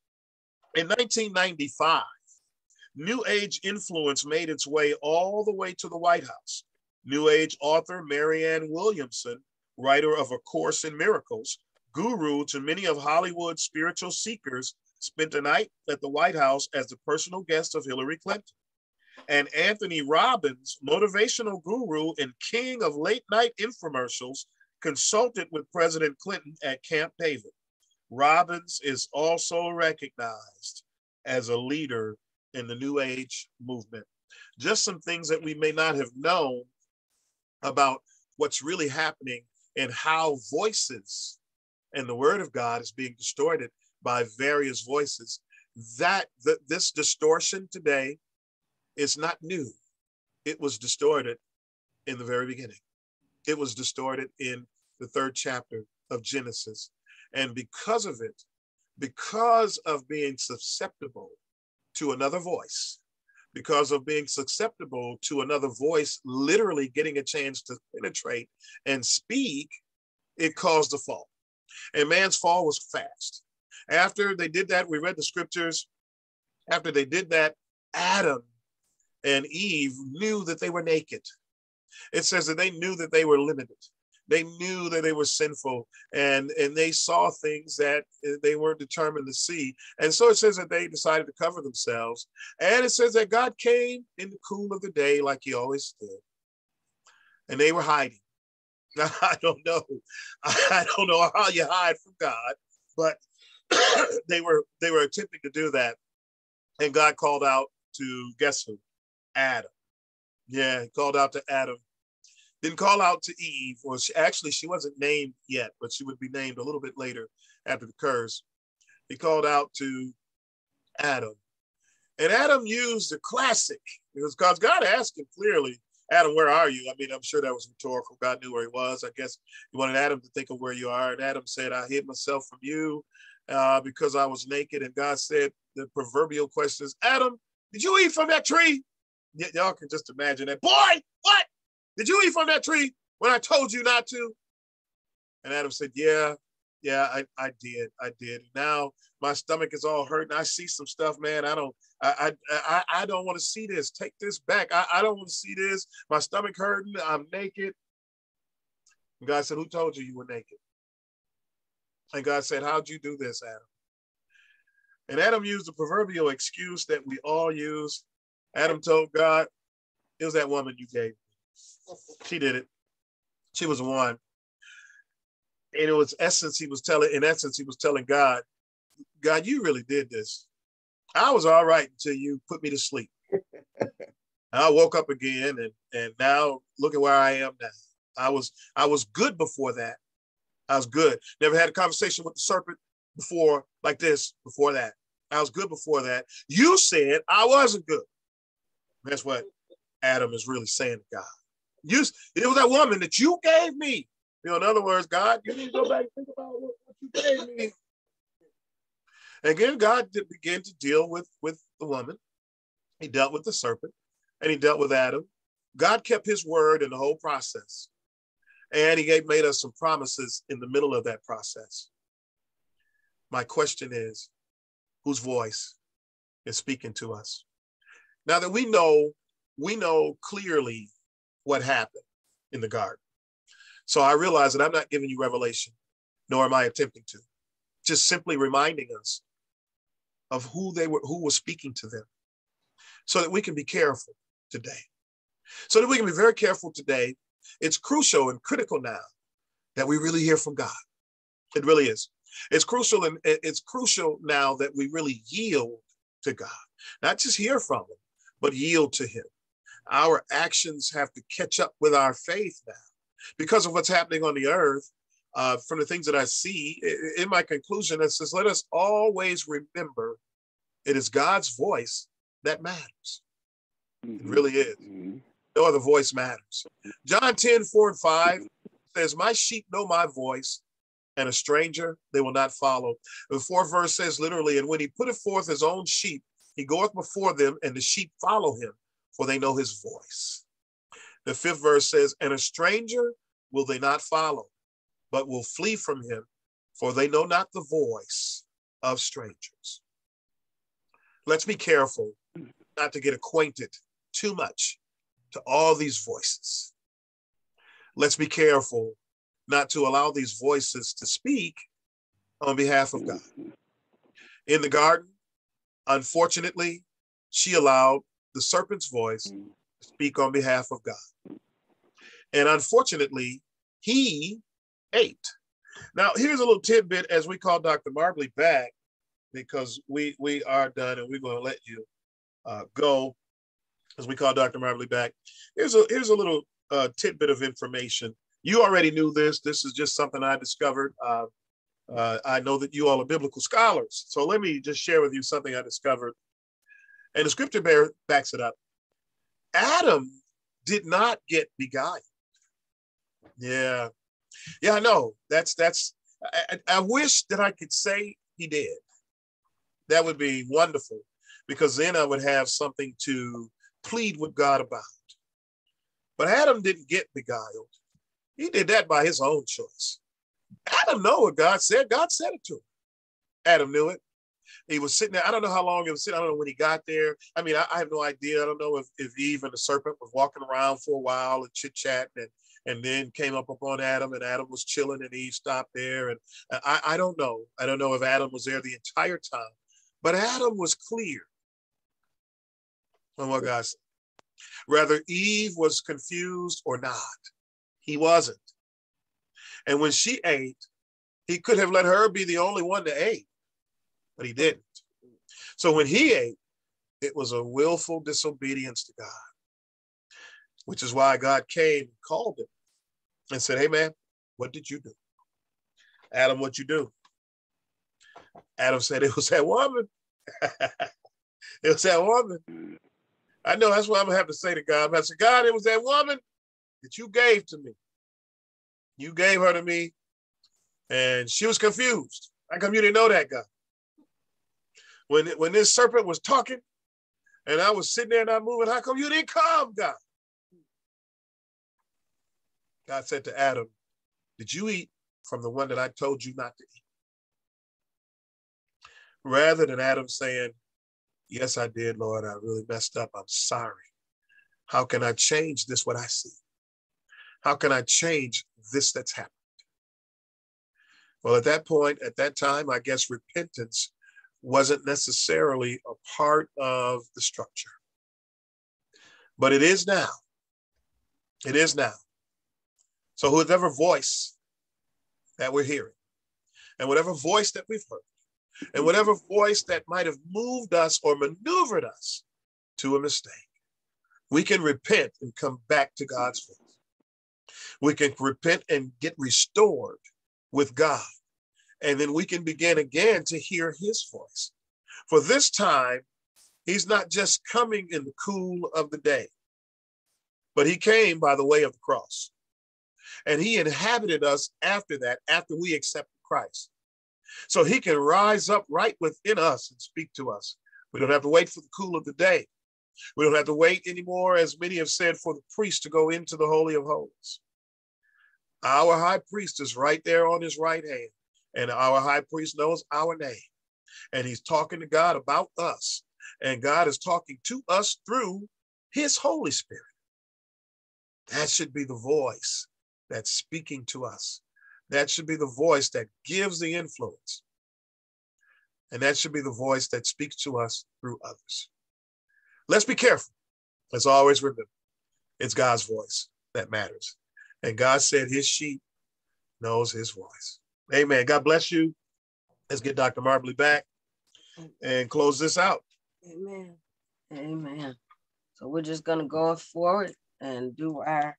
in 1995, New Age influence made its way all the way to the White House. New Age author Marianne Williamson, writer of A Course in Miracles, guru to many of Hollywood's spiritual seekers, spent a night at the White House as the personal guest of Hillary Clinton. And Anthony Robbins, motivational guru and king of late night infomercials, consulted with President Clinton at Camp David. Robbins is also recognized as a leader in the New Age movement. Just some things that we may not have known about what's really happening and how voices and the word of God is being distorted by various voices. That the, this distortion today is not new. It was distorted in the very beginning. It was distorted in the third chapter of Genesis. And because of it, because of being susceptible to another voice, because of being susceptible to another voice literally getting a chance to penetrate and speak, it caused the fall. And man's fall was fast. After they did that, we read the scriptures. After they did that, Adam and Eve knew that they were naked. It says that they knew that they were limited. They knew that they were sinful and and they saw things that they weren't determined to see. And so it says that they decided to cover themselves. And it says that god came in the cool of the day like he always did. And they were hiding. I don't know. I don't know how you hide from god but they were they were attempting to do that. And god called out to guess who? Adam. Yeah he called out to adam didn't call out to Eve, or she, actually she wasn't named yet, but she would be named a little bit later after the curse. He called out to Adam. And Adam used the classic because God asked him clearly, Adam, where are you? I mean, I'm sure that was rhetorical. God knew where he was. I guess he wanted Adam to think of where you are. And Adam said, I hid myself from you uh, because I was naked. And God said, the proverbial question is, Adam, did you eat from that tree? Y- y'all can just imagine that. Boy, what? Did you eat from that tree when I told you not to? And Adam said, Yeah, yeah, I, I did. I did. Now my stomach is all hurting. I see some stuff, man. I don't, I, I, I, don't want to see this. Take this back. I, I don't want to see this. My stomach hurting. I'm naked. And God said, Who told you you were naked? And God said, How'd you do this, Adam? And Adam used the proverbial excuse that we all use. Adam told God, It was that woman you gave she did it. She was one. And it was essence, he was telling, in essence, he was telling God, God, you really did this. I was all right until you put me to sleep. I woke up again and and now look at where I am now. I was I was good before that. I was good. Never had a conversation with the serpent before like this before that. I was good before that. You said I wasn't good. That's what Adam is really saying to God. You, it was that woman that you gave me. You know, in other words, God, you need to go back and think about what, what you gave me. Again, God did begin to deal with, with the woman. He dealt with the serpent and he dealt with Adam. God kept his word in the whole process. And he gave, made us some promises in the middle of that process. My question is, whose voice is speaking to us? Now that we know, we know clearly what happened in the garden. So I realize that I'm not giving you revelation, nor am I attempting to. Just simply reminding us of who they were, who was speaking to them, so that we can be careful today. So that we can be very careful today. It's crucial and critical now that we really hear from God. It really is. It's crucial and it's crucial now that we really yield to God, not just hear from Him, but yield to Him our actions have to catch up with our faith now because of what's happening on the earth. Uh, from the things that I see, in my conclusion, it says, let us always remember it is God's voice that matters. Mm-hmm. It really is. Mm-hmm. No other voice matters. John 10, 4 and 5 says, My sheep know my voice, and a stranger they will not follow. The fourth verse says literally, and when he putteth forth his own sheep, he goeth before them, and the sheep follow him, for they know his voice. The fifth verse says, And a stranger will they not follow, but will flee from him, for they know not the voice of strangers. Let's be careful not to get acquainted too much to all these voices. Let's be careful not to allow these voices to speak on behalf of God. In the garden, unfortunately, she allowed the serpent's voice mm. speak on behalf of God. And unfortunately, he ate. Now, here's a little tidbit as we call Dr. Marbley back, because we we are done and we're going to let you uh, go as we call Dr. Marbley back. Here's a here's a little uh, tidbit of information. You already knew this. This is just something I discovered. Uh, uh, I know that you all are biblical scholars. So let me just share with you something I discovered. And the scripture bear, backs it up. Adam did not get beguiled. Yeah. Yeah, I know. That's, that's, I, I wish that I could say he did. That would be wonderful because then I would have something to plead with God about. But Adam didn't get beguiled. He did that by his own choice. Adam know what God said. God said it to him. Adam knew it. He was sitting there. I don't know how long he was sitting. I don't know when he got there. I mean, I, I have no idea. I don't know if, if Eve and the serpent was walking around for a while and chit chatting and, and then came up upon Adam and Adam was chilling and Eve stopped there. And I, I don't know. I don't know if Adam was there the entire time, but Adam was clear oh on what God said. Whether Eve was confused or not, he wasn't. And when she ate, he could have let her be the only one to eat, but he didn't. So when he ate, it was a willful disobedience to God, which is why God came and called him and said, Hey, man, what did you do? Adam, what you do? Adam said, It was that woman. it was that woman. I know that's what I'm gonna have to say to God. I said, God, it was that woman that you gave to me. You gave her to me, and she was confused. How come you didn't know that, God? When, when this serpent was talking, and I was sitting there not moving, how come you didn't come, God? God said to Adam, Did you eat from the one that I told you not to eat? Rather than Adam saying, Yes, I did, Lord, I really messed up. I'm sorry. How can I change this, what I see? How can I change this that's happened? Well, at that point, at that time, I guess repentance wasn't necessarily a part of the structure. But it is now. It is now. So, whatever voice that we're hearing, and whatever voice that we've heard, and whatever voice that might have moved us or maneuvered us to a mistake, we can repent and come back to God's voice we can repent and get restored with God. And then we can begin again to hear his voice. For this time, he's not just coming in the cool of the day, but he came by the way of the cross. And he inhabited us after that, after we accepted Christ. So he can rise up right within us and speak to us. We don't have to wait for the cool of the day. We don't have to wait anymore, as many have said, for the priest to go into the Holy of Holies. Our high priest is right there on his right hand, and our high priest knows our name. And he's talking to God about us, and God is talking to us through his Holy Spirit. That should be the voice that's speaking to us. That should be the voice that gives the influence. And that should be the voice that speaks to us through others. Let's be careful. Let's always remember it's God's voice that matters. And God said his sheep knows his voice. Amen. God bless you. Let's get Dr. Marbley back and close this out. Amen. Amen. So we're just going to go forward and do our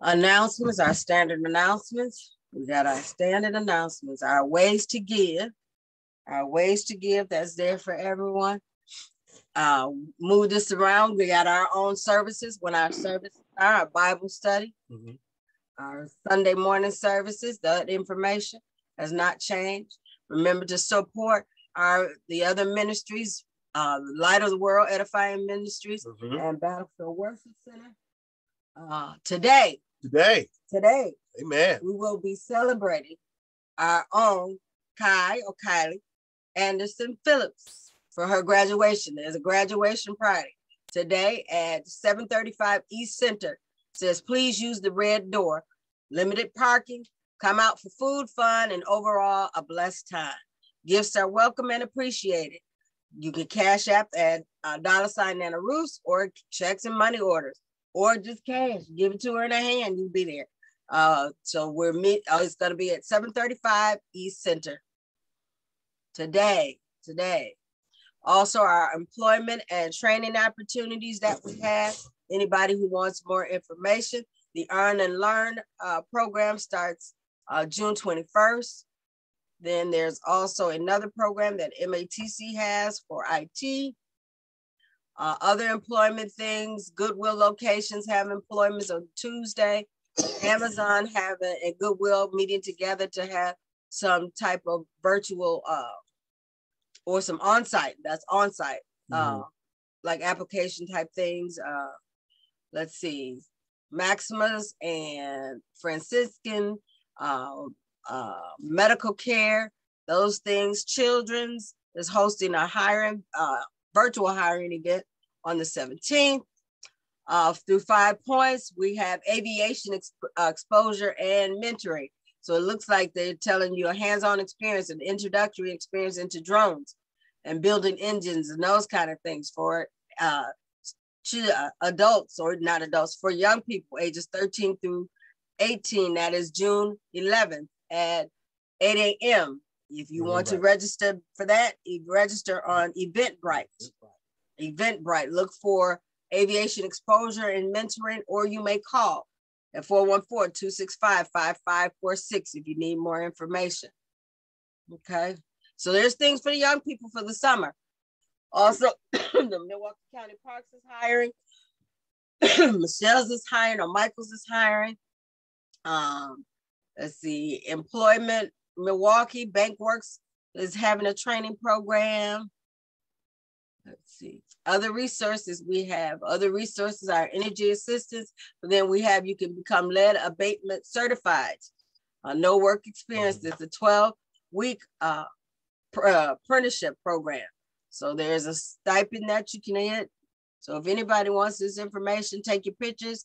announcements, our standard announcements. We got our standard announcements, our ways to give, our ways to give that's there for everyone. Uh, move this around. We got our own services when our service our Bible study, mm-hmm. Our Sunday morning services. That information has not changed. Remember to support our the other ministries, uh, Light of the World Edifying Ministries mm-hmm. and Battlefield Worship Center. Uh, today, today, today, Amen. We will be celebrating our own Kai or Kylie Anderson Phillips for her graduation. There's a graduation party today at 735 East Center. Says, please use the red door. Limited parking. Come out for food, fun, and overall a blessed time. Gifts are welcome and appreciated. You can cash app at uh, dollar sign Nana Roos or checks and money orders or just cash. Give it to her in her hand. You'll be there. Uh, so we're meet. Oh, it's going to be at 735 East Center today. Today. Also, our employment and training opportunities that we have. Anybody who wants more information, The Earn and Learn uh, program starts uh, June 21st. Then there's also another program that MATC has for IT. Uh, other employment things, Goodwill locations have employments on Tuesday. Amazon have a, a Goodwill meeting together to have some type of virtual uh, or some on-site, that's on-site, mm-hmm. uh, like application type things. Let's see, Maximus and Franciscan uh, uh, medical care, those things. Children's is hosting a hiring, uh, virtual hiring event on the 17th. Uh, through five points, we have aviation exp uh, exposure and mentoring. So it looks like they're telling you a hands-on experience, an introductory experience into drones and building engines and those kind of things for uh, uh adults or not adults, for young people ages 13 through 18. That is June 11th at 8 a.m. If you want to register for that, you register on Eventbrite. Eventbrite. Look for aviation exposure and mentoring, or you may call at 414-265-5546 if you need more information. Okay. So there's things for the young people for the summer. Also, the Milwaukee County Parks is hiring. Michelle's is hiring, or Michael's is hiring. Um, let's see, employment, Milwaukee Bankworks is having a training program. Let's see, other resources we have, other resources are energy assistance, but then we have, you can become lead abatement certified. Uh, no work experience, it's a 12 week uh, uh, apprenticeship program. So there's a stipend that you can get. So if anybody wants this information, take your pictures,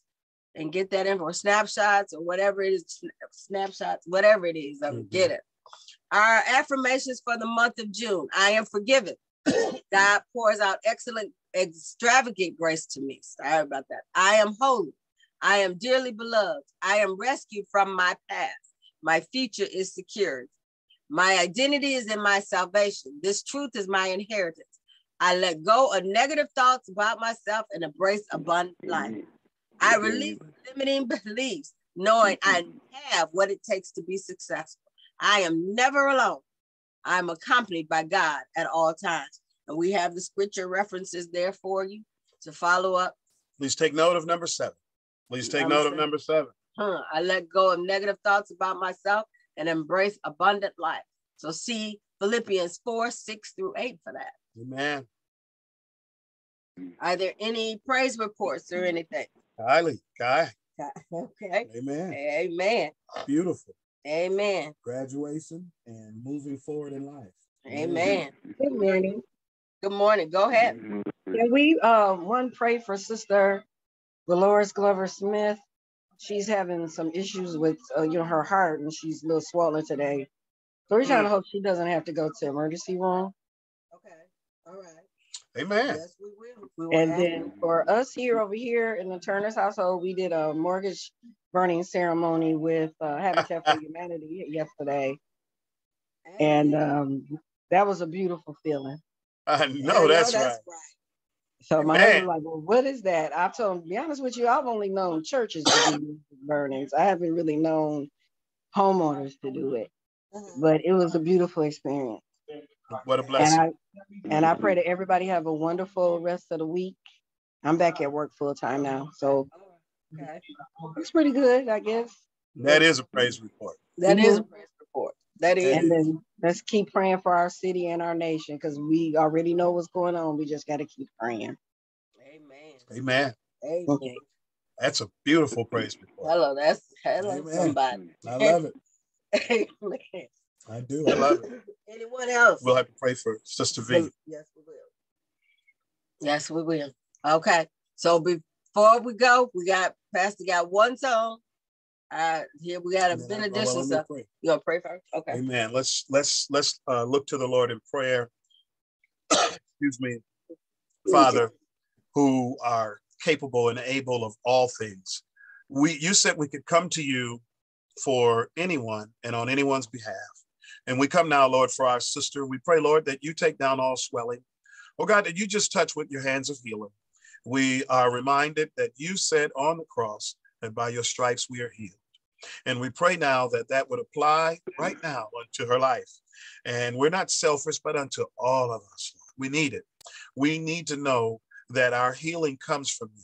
and get that info, or snapshots or whatever it is, snapshots, whatever it is, mm-hmm. get it. Our affirmations for the month of June. I am forgiven. God pours out excellent, extravagant grace to me. Sorry about that. I am holy. I am dearly beloved. I am rescued from my past. My future is secured. My identity is in my salvation. This truth is my inheritance. I let go of negative thoughts about myself and embrace abundant life. I release limiting beliefs, knowing I mm-hmm. have what it takes to be successful. I am never alone. I'm accompanied by God at all times. And we have the scripture references there for you to follow up. Please take note of number seven. Please take number note seven. of number seven. Huh. I let go of negative thoughts about myself and embrace abundant life. So see Philippians 4, 6 through 8 for that. Amen. Are there any praise reports or anything? Kylie, Guy. Okay. Amen. Amen. Beautiful. Amen. Graduation and moving forward in life. Amen. Good morning. Good morning. Go ahead. Can we um one pray for Sister Dolores Glover Smith. She's having some issues with uh, you know her heart and she's a little swollen today. So we're trying to mm. hope she doesn't have to go to emergency room. Okay. All right. Amen. Yes, we will. We will and then for us here over here in the Turner's household, we did a mortgage burning ceremony with uh, Habitat for Humanity yesterday. And um, that was a beautiful feeling. I know, that's, that's right. right. So my husband was like, well, what is that? I told him, to be honest with you, I've only known churches to do burnings. I haven't really known homeowners to do it. Mm-hmm. But it was a beautiful experience. What a blessing. And I, and I pray that everybody have a wonderful rest of the week. I'm back at work full time now. So okay. it's pretty good, I guess. That is a praise report. That mm-hmm. a praise report. That is. And then let's keep praying for our city and our nation because we already know what's going on. We just got to keep praying. Amen. Amen. Amen. That's a beautiful praise report. Hello, that's hello Amen. somebody. I love it. Amen. I do. I love it. Anyone else? We'll have to pray for Sister V. Yes, we will. Yes, we will. Okay. So before we go, we got Pastor got one song. Uh here we got a benediction. So you gonna pray first? Okay. Amen. Let's let's let's uh look to the Lord in prayer. Excuse me, Father, who are capable and able of all things. We you said we could come to you for anyone and on anyone's behalf. And we come now, Lord, for our sister. We pray, Lord, that you take down all swelling. Oh God, that you just touch with your hands of healing. We are reminded that you said on the cross that by your stripes we are healed. And we pray now that that would apply right mm-hmm. now unto her life. And we're not selfish, but unto all of us. We need it. We need to know that our healing comes from you.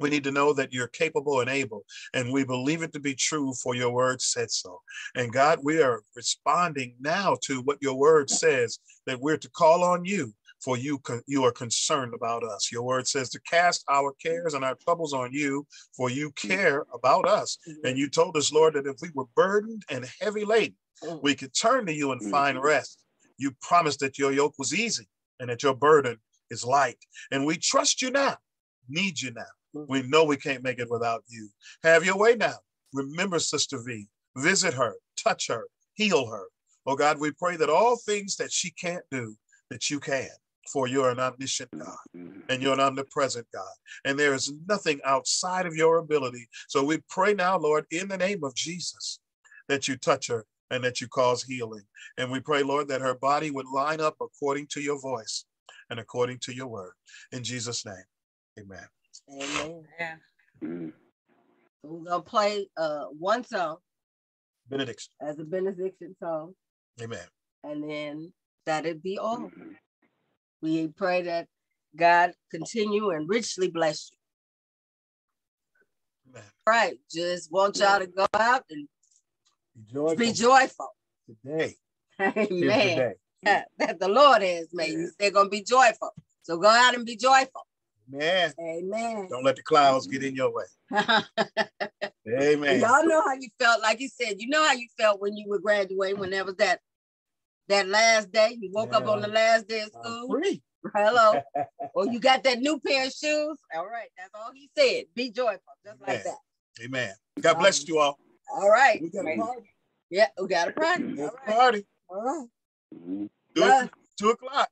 We need to know that you're capable and able, and we believe it to be true for your word said so. And God, we are responding now to what your word says that we're to call on you for you you are concerned about us. Your word says to cast our cares and our troubles on you, for you care about us. And you told us, Lord, that if we were burdened and heavy laden, mm. we could turn to you and find mm-hmm. rest. You promised that your yoke was easy and that your burden is light. And we trust you now, need you now. Mm-hmm. We know we can't make it without you. Have your way now. Remember Sister V. Visit her, touch her, heal her. Oh God, we pray that all things that she can't do, that you can for you're an omniscient God mm-hmm. and you're an omnipresent God. And there is nothing outside of your ability. So we pray now, Lord, in the name of Jesus, that you touch her and that you cause healing. And we pray, Lord, that her body would line up according to your voice and according to your word. In Jesus' name, amen. Amen. Yeah. Mm-hmm. we're going to play uh, one song. Benediction. As a benediction song. Amen. And then that'd be all. We pray that God continue and richly bless you. Amen. Right. Just want y'all to go out and be joyful. Be joyful. Today. Amen. That, that the Lord has made. They're going to be joyful. So go out and be joyful. Amen. Amen. Don't let the clouds get in your way. Amen. Y'all know how you felt. Like you said, you know how you felt when you were graduating, when there was that that last day. You woke yeah. up on the last day of school. free. Hello. or you got that new pair of shoes. All right. That's all he said. Be joyful, just Amen. like that. Amen. God bless you all. All right. We got a party. Yeah, we got a party. All right. party. All right. Two, Love. two o'clock.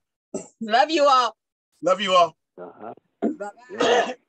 Love you all. Love you all. Uh-huh. Bye-bye.